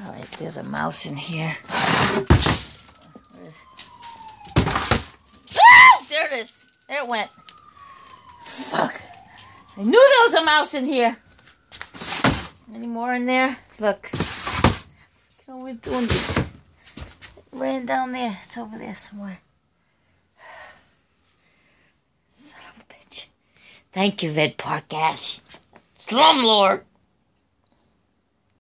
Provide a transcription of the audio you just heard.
All right, there's a mouse in here. Ah! There it is. There it went. Fuck. I knew there was a mouse in here. Any more in there? Look. Look what we're doing. This. Laying down there. It's over there somewhere. Son of a bitch. Thank you, Red Park Ash. Slumlord.